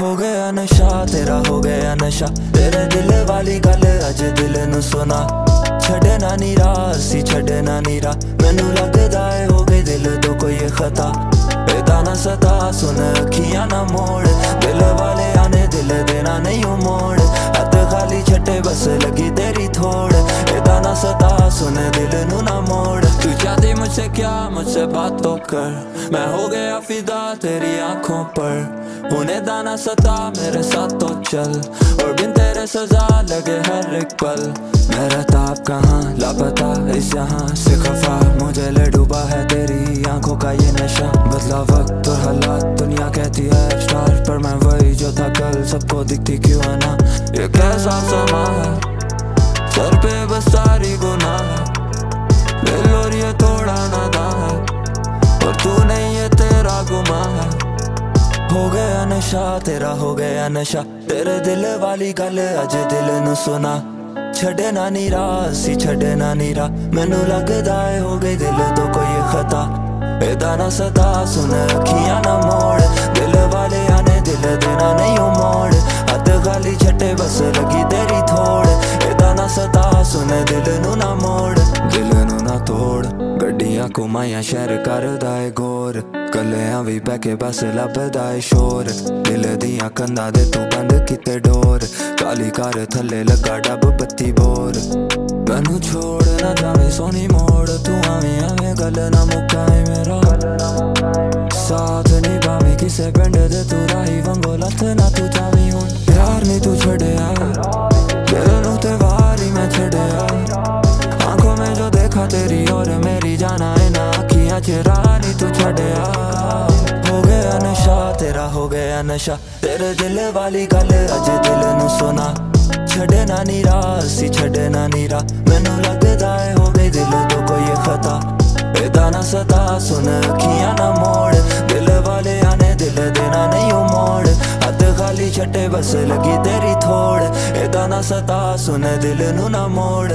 ਹੋ ਗਿਆ ਨਸ਼ਾ, ਤੇਰਾ ਹੋ ਗਿਆ ਨਸ਼ਾ। ਤੇਰੇ ਦਿਲ ਵਾਲੀ ਗੱਲ ਅੱਜ ਦਿਲ ਨੂੰ ਸੁਣਾ। ਛੱਡਣਾ ਨੀ ਰਾਸੀ ਛੱਡਣਾ ਨੀ ਰਾ ਮੈਨੂੰ ਲੱਗਦਾ ਏ ਹੋ ਗਈ ਦਿਲ ਤੋਂ ਕੋਈ ਖਤਾ। ਇਹਦਾ ਨਾ ਸਤਾ, ਸੁਣ ਅੱਖੀਆਂ ਨਾ ਮੋੜ मुझसे बात तो कर। मैं हो गया फिदा तेरी आँखों पर। उन्हें दाना सता, मेरे साथ तो चल। और बिन तेरे सजा लगे हर एक पल। मेरा ताप कहाँ? लापता इस यहाँ से खफा। मुझे ले डूबा है तेरी आँखों का ये नशा। बदला वक्त और हालात दुनिया कहती है स्टार। पर मैं वही जो था कल, सबको दिखती क्यों है ना? ये कैसा समा है? सर पे बस सारी गुनाह। है दिल और ये ਹੋ ਗਿਆ ਨਸ਼ਾ, ਤੇਰਾ ਹੋ ਗਿਆ ਨਸ਼ਾ। ਤੇਰੇ ਦਿਲ ਵਾਲੀ ਗੱਲ ਅੱਜ ਦਿਲ ਨੂੰ ਸੁਣਾ। ਛੱਡਣਾ ਨੀ ਰਾਸੀ ਛੱਡਣਾ ਨੀ ਰਾ ਮੈਨੂੰ ਲੱਗਦਾ ਏ ਹੋ ਗਈ ਦਿਲ ਤੋਂ ਕੋਈ ਖਤਾ। ਇਹਦਾ ਨਾ ਸਤਾ ਸੁਣ, ਅੱਖੀਆਂ ਨਾ ਮੋੜ। ਦਿਲ ਵਾਲੇ ਆਨੇ ਦਿਲ ਦੇਣਾ ਨਹੀਂ ਉਹ ਮੋੜ। ਹੱਥ ਗਾਲੀ ਛੱਟੇ, ਬਸ ਲੱਗੀ ਤੇਰੀ ਥੋੜ। ਇਹਦਾ ਨਾ ਸਤਾ ਸੁਣ, ਦਿਲ ਨੂੰ ਨਾ ਮੋੜ। ਦਿਲ ਨੂੰ ਨਾ ਤੋੜ। ਗੱਡੀਆਂ ਘੁਮਾਈਆਂ ਸ਼ਹਿਰ ਕਰਦਾ ਏ ਗੌਰ। ਕੱਲਿਆਂ ਵੀ ਬਹਿ ਕੇ ਬਸ ਲੱਭਦਾ ਏ ਸ਼ੋਰ। ਦਿਲ ਦੀਆਂ ਕੰਧਾਂ ਦੇ ਤੂੰ ਬੰਦ ਕੀਤੇ ਡੋਰ। ਕਾਲੀ ਕਾਰ ਥੱਲੇ ਲੱਗਾ ਡੱਬ ਬੱਤੀ ਬੋਰ। ਮੈਨੂੰ ਛੋੜ ਨਾ ਜਾਵੇਂ ਸੋਨੀ ਮੋੜ। ਤੂੰ ਆਵੇਂ ਆਵੇਂ ਗੱਲ ਨਾ ਮੁਕਾਏ ਮੇਰਾ। ਸਾਥ ਨਿਭਾਵੇਂ ਕਿਸੇ ਪਿੰਡ ਦੇ ਚਿਰਾ ਨਹੀਂ ਤੂੰ ਛੱਡਿਆ। ਹੋ ਗਿਆ ਨਸ਼ਾ, ਤੇਰਾ ਹੋ ਗਿਆ ਨਸ਼ਾ। ਤੇਰੇ ਦਿਲ ਵਾਲੀ ਗੱਲ ਅਜੇ ਦਿਲ ਨੂੰ ਸੁਣਾ। ਛੱਡਣਾ ਨਹੀਂ ਰਾਹ ਛੱਡਣਾ ਨਹੀਂ ਰਾਹ। ਮੈਨੂੰ ਲੱਗਦਾ ਏ ਹੋ ਗਈ ਦਿਲ ਤੋਂ ਕੋਈ ਖਤਾ। ਇਹਦਾ ਨਾ ਸਦਾ ਸੁਣ ਅੱਖੀਆਂ ਨਾ ਮੋੜ। ਦਿਲ ਵਾਲਿਆਂ ਨੇ ਦਿਲ ਦੇਣਾ ਨਹੀਂ ਉਹ ਮੋੜ। ਹੱਦ ਖਾਲੀ ਛੱਟੇ, ਬਸ ਲੱਗੀ ਤੇਰੀ ਥੋੜ। ਇਹਦਾ ਨਾ ਸਤਾ, ਸੁਣ ਦਿਲ ਨੂੰ ਨਾ ਮੋੜ।